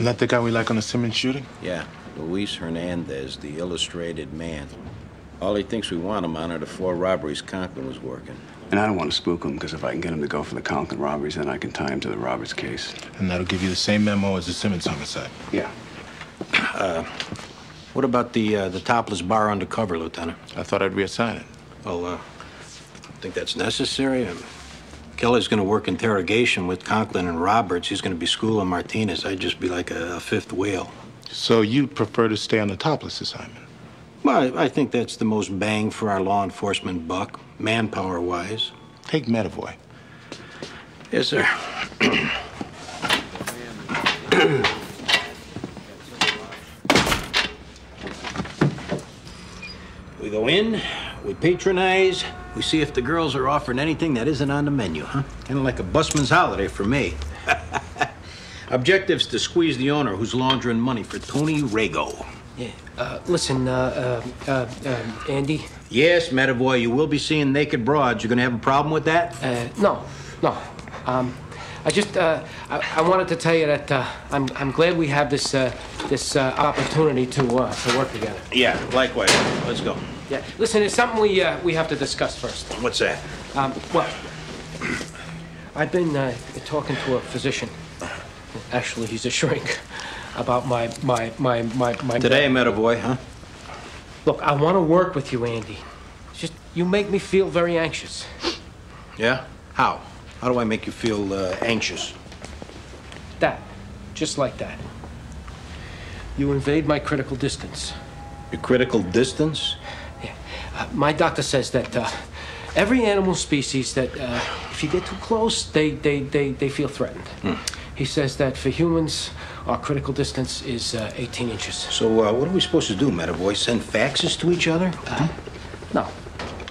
Isn't that the guy we like on the Simmons shooting? Yeah, Luis Hernandez, the illustrated man. All he thinks we want him on are the four robberies Conklin was working. And I don't want to spook him because if I can get him to go for the Conklin robberies, then I can tie him to the Roberts case. And that'll give you the same memo as the Simmons homicide. Yeah. Uh, what about the uh, the topless bar undercover, Lieutenant? I thought I'd reassign it. Well, uh, think that's necessary? Um, Kelly's going to work interrogation with Conklin and Roberts. He's going to be schooling Martinez. I'd just be like a, a fifth wheel. So you'd prefer to stay on the topless assignment? Well, I, I think that's the most bang for our law enforcement buck, manpower-wise. Take Medavoy. Yes, sir. we go in, we patronize, we see if the girls are offering anything that isn't on the menu, huh? Kind of like a busman's holiday for me. Objectives to squeeze the owner who's laundering money for Tony Rago. Yeah. Uh, listen, uh, uh, uh, um, Andy. Yes, Medavoy, you will be seeing naked broads. You're gonna have a problem with that? Uh, no, no. Um, I just, uh, I, I wanted to tell you that uh, I'm, I'm glad we have this, uh, this uh, opportunity to, uh, to work together. Yeah, likewise. Let's go. Yeah. Listen, it's something we, uh, we have to discuss first. What's that? Um, well, I've been uh, talking to a physician. Actually, he's a shrink about my, my, my, my, my. Today, Medavoy, huh? Look, I want to work with you, Andy. It's just you make me feel very anxious. Yeah? How? How do I make you feel uh, anxious? That, just like that. You invade my critical distance. Your critical distance? Uh, my doctor says that uh, every animal species that uh, if you get too close, they, they, they, they feel threatened. He says that for humans, our critical distance is uh, 18 inches. So, uh, what are we supposed to do, Medavoy? Send faxes to each other? No,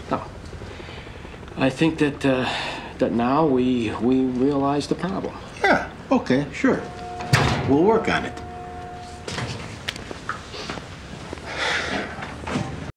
no. I think that uh, that now we we realize the problem. Yeah, okay, sure. We'll work on it.